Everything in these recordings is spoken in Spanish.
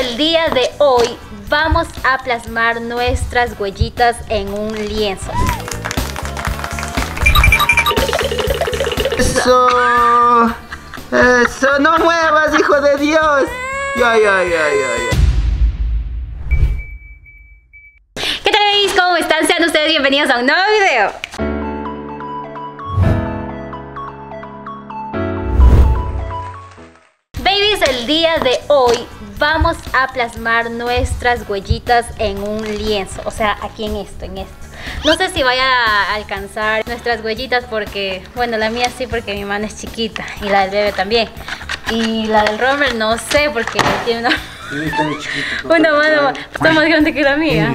el día de hoy vamos a plasmar nuestras huellitas en un lienzo. Eso. Eso, no muevas, hijo de Dios. Ya, ya, ya, ya, ya. ¿Qué tal amigos? ¿Cómo están? Sean ustedes bienvenidos a un nuevo video. Babies, el día de hoy vamos a plasmar nuestras huellitas en un lienzo, o sea, aquí en esto, en esto. No sé si vaya a alcanzar nuestras huellitas porque, bueno, la mía sí porque mi mano es chiquita y la del bebé también. Y la del Romer no sé porque tiene una, una mano está más grande que la mía.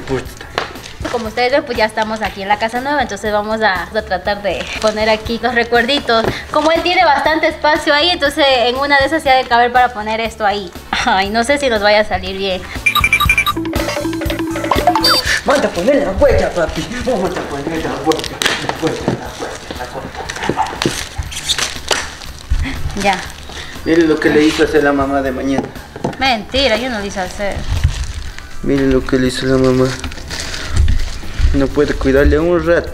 Como ustedes ven, pues ya estamos aquí en la casa nueva, entonces vamos a, a tratar de poner aquí los recuerditos. Como él tiene bastante espacio ahí, entonces en una de esas se ha de caber para poner esto ahí. Ay, no sé si nos vaya a salir bien. Manda a poner la huella, papi. Vamos a poner la huella. La huella, la huella, la huella. Ya. Mire lo que le hizo hacer la mamá de mañana. Mentira, yo no lo hice hacer. Mire lo que le hizo la mamá. No puede cuidarle un rato.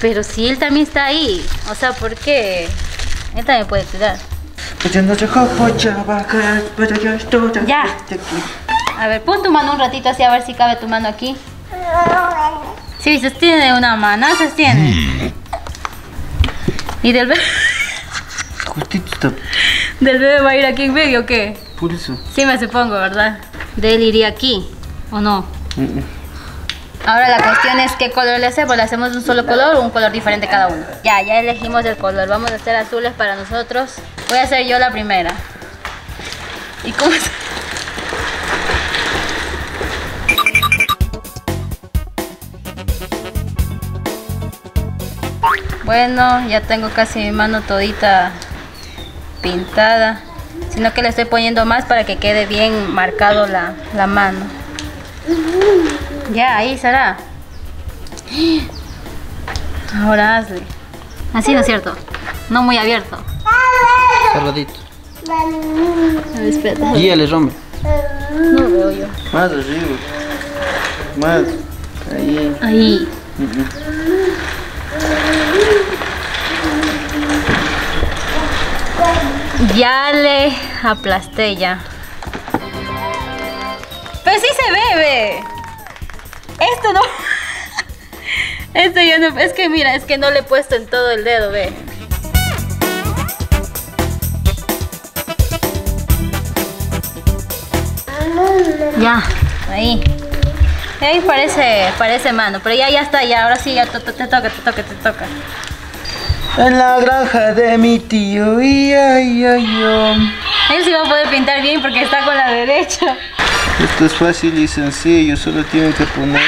Pero si él también está ahí, o sea, ¿por qué? Él también puede cuidar. Ya. A ver, pon tu mano un ratito así a ver si cabe tu mano aquí. Sí, sostiene una mano, sostiene. ¿Y del bebé? Justito. ¿Del bebé va a ir aquí en medio o qué? Por eso. Sí me supongo, ¿verdad? De él iría aquí, ¿o no? Mm, mm. Ahora la cuestión es qué color le hacemos, ¿le hacemos un solo color o un color diferente cada uno? Ya, ya elegimos el color, vamos a hacer azules para nosotros. Voy a hacer yo la primera. ¿Y cómo es? Bueno, ya tengo casi mi mano todita pintada. Sino que le estoy poniendo más para que quede bien marcado la, la mano. Ya, ahí será. Ahora hazle. Así no es cierto. No muy abierto. Cerradito. A ver, espérate. Guíale, Romer. No veo yo. Más arriba. Más. Ahí. Ahí. Ya le aplasté ya. Pero sí se ve, ve. Esto no. Esto ya no. Es que mira, es que no le he puesto en todo el dedo, ve. Ya, ahí. Ahí parece, parece mano, pero ya, ya está, ya, ahora sí, ya te, te toca, te toca, te toca. En la granja de mi tío. Y ay, ay, ay. Él sí va a poder pintar bien porque está con la derecha. Esto es fácil y sencillo, solo tienen que poner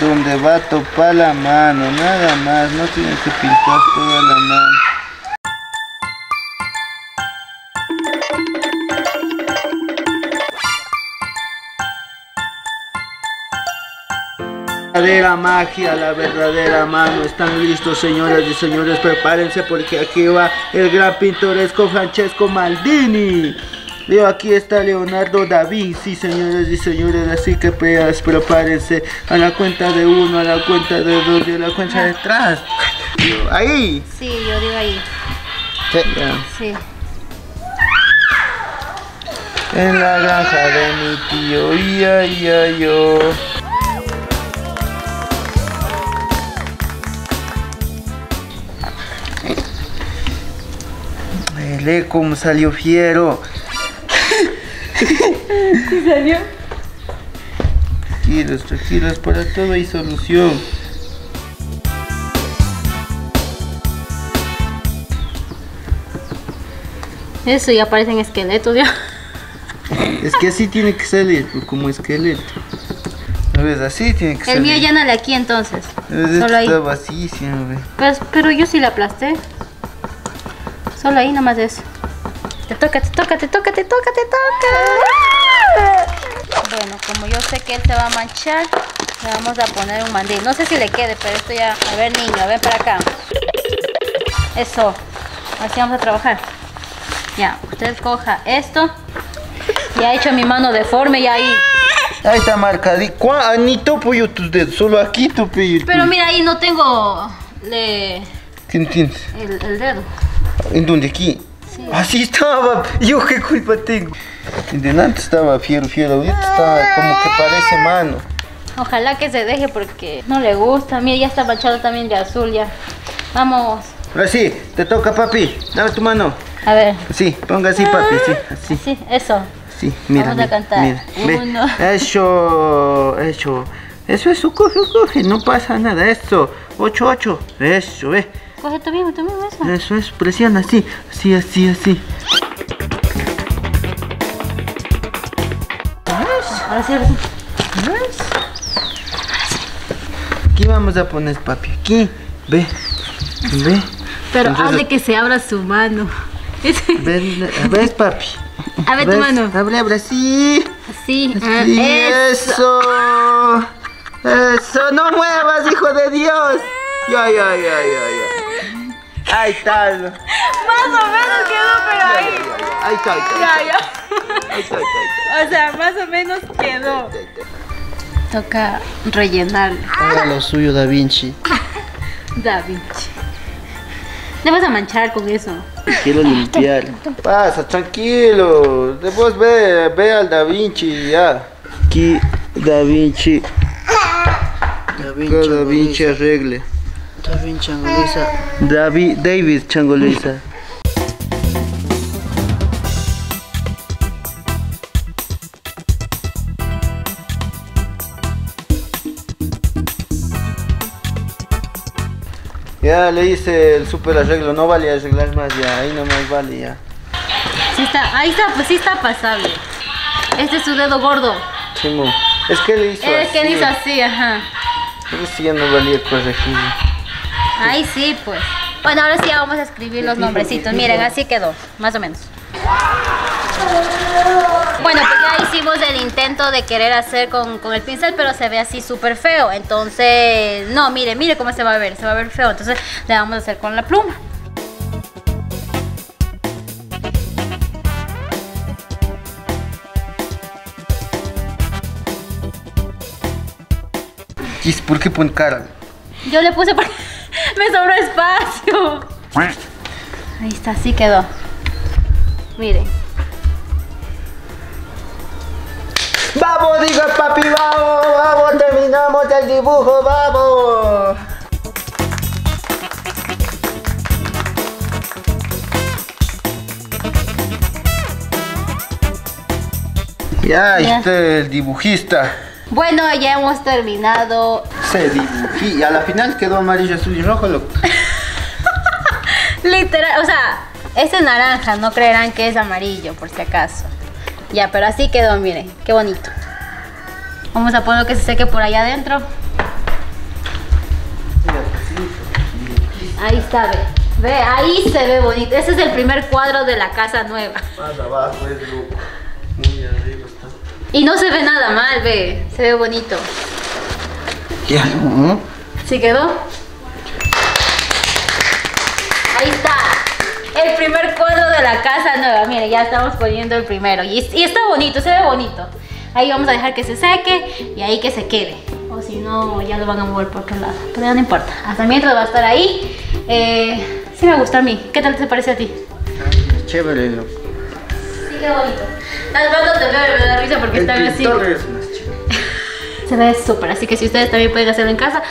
donde va a topar la mano, nada más, no tienen que pintar toda la mano. Verdadera magia, la verdadera mano. Están listos, señoras y señores. Prepárense porque aquí va el gran pintoresco Francesco Maldini. Veo aquí está Leonardo da Vinci, señoras y señores. Así que pues, prepárense a la cuenta de uno, a la cuenta de dos y a la cuenta de tres. Ahí. Sí, yo digo ahí. Ya. Sí. En la granja de mi tío. Ya, ya, yo. Vele cómo salió fiero. ¿Sí salió? Tranquilos, tranquilos, para todo hay solución. Eso ya parecen esqueletos ya. Es que así tiene que salir, como esqueleto. ¿Ves? Así tiene que El salir. mío llénale aquí entonces. Solo ahí. ve. Pues, pero yo sí la aplasté. Solo ahí nomás eso. Te toca, te toca, te toca, te toca, te toca. Bueno, como yo sé que él se va a manchar, le vamos a poner un mandil. No sé si le quede, pero esto ya... A ver, niño, ven para acá. Eso. Así vamos a trabajar. Ya, usted coja esto Ya he hecho mi mano deforme y ahí. Ahí está marcadito. Ni topo yo tus dedos, solo aquí topo yo. Pero mira, ahí no tengo le- ¿Qué entiendes? el, el dedo. ¿En dónde? Aquí. Sí. Así estaba. Yo qué culpa tengo. De antes estaba fiero, fiero. Ahorita está como que parece mano. Ojalá que se deje porque no le gusta. Mira, ya está manchado también de azul ya. Vamos. Así, te toca, papi. Dame tu mano. A ver. Sí, ponga así, papi. Sí, así. Sí, eso. Sí, mira. Vamos a cantar. Mira, ve. Uno. Eso, eso. Eso, eso, coge, coge. No pasa nada. Eso. Ocho, ocho. Eso, ve. Coge tú mismo, tú mismo eso. Eso es, presiona así. Así, así, así. Ahora sí, ahora sí. Aquí vamos a poner, papi. Aquí. Ve. Ve. Pero Entonces- hazle que se abra su mano. Ven, ¿Ves, papi? Abre tu ¿Ves? mano. Abre, abre, así. Sí, ah, Así, eso. eso. Eso, no muevas, hijo de Dios. Ya, ya, ya, ya, ya. Ahí está. Más o menos quedó, pero ahí. ahí está. Ahí está, Ya, ya. está, ahí está, ahí está. O sea, más o menos quedó. Toca rellenarlo. Haga lo suyo, Da Vinci. Da Vinci. Le vas a manchar con eso. Quiero limpiar. Pasa, tranquilo. Después ve, ve al Da Vinci ya. Aquí, Da Vinci. Da Que Da Vinci arregle. Da Vinci angolesa. David, David Changolesa. Ya le hice el super arreglo, no vale arreglar más ya, ahí nomás vale ya. Sí está, ahí está, pues sí está pasable. Este es su dedo gordo. Chimo, es que le hizo Es así. que hizo así, ajá. Pero sí ya no valía corregir. Ahí sí, pues. Bueno, ahora sí ya vamos a escribir los nombrecitos. Miren, así quedó, más o menos. Bueno, pues ya hicimos el intento de querer hacer con, con el pincel, pero se ve así súper feo. Entonces, no, mire, mire cómo se va a ver, se va a ver feo. Entonces, le vamos a hacer con la pluma. ¿por qué pon cara? Yo le puse porque me sobró espacio. Ahí está, así quedó. Miren. ¡Vamos, diga papi, vamos! ¡Vamos! ¡Terminamos el dibujo! ¡Vamos! Ya Ya. está el dibujista. Bueno, ya hemos terminado. Se dibujó. Y a la final quedó amarillo, azul y rojo, loco. Literal, o sea, ese naranja, no creerán que es amarillo, por si acaso. Ya, pero así quedó, miren, qué bonito. Vamos a poner que se seque por allá adentro. Ahí está, ve. Ve, ahí se ve bonito. Ese es el primer cuadro de la casa nueva. Más abajo es loco. Y no se ve nada mal, ve. Se ve bonito. Ya. ¿Sí quedó? Ahí está. El primer cuadro de la casa nueva. Miren, ya estamos poniendo el primero. Y, y está bonito, se ve bonito. Ahí vamos a dejar que se seque y ahí que se quede. O si no, ya lo van a mover por otro lado. Pero ya no importa. Hasta mientras va a estar ahí. Eh, sí me gusta a mí. ¿Qué tal te parece a ti? Chévere, loco. Sí, qué bonito. Las manos te veo, me da risa porque El están así. es más. Se ve súper, así que si ustedes también pueden hacerlo en casa,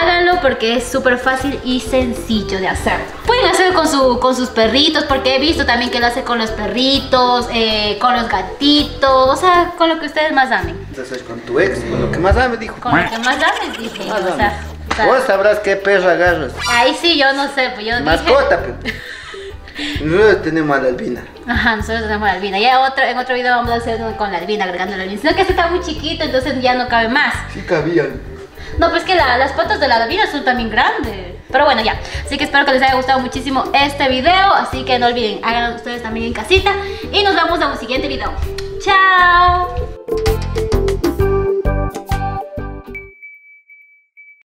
háganlo porque es súper fácil y sencillo de hacer. Pueden hacerlo con, su, con sus perritos, porque he visto también que lo hace con los perritos, eh, con los gatitos, o sea, con lo que ustedes más amen. Entonces con tu ex, con lo que más me dijo. Con lo que más amen, dije. Más o sea, Vos sabrás qué perro agarras. ahí sí yo no sé, pues yo dije... Mascota, pe. Nosotros tenemos a la albina. Ajá, nosotros tenemos la albina. Ya otro, en otro video vamos a hacer uno con la albina, agregando la albina. Sino que este está muy chiquito, entonces ya no cabe más. Sí cabían. No, pues que la- las patas de la albina son también grandes. Pero bueno, ya. Así que espero que les haya gustado muchísimo este video. Así que no olviden, háganlo ustedes también en casita. Y nos vemos en un siguiente video. ¡Chao!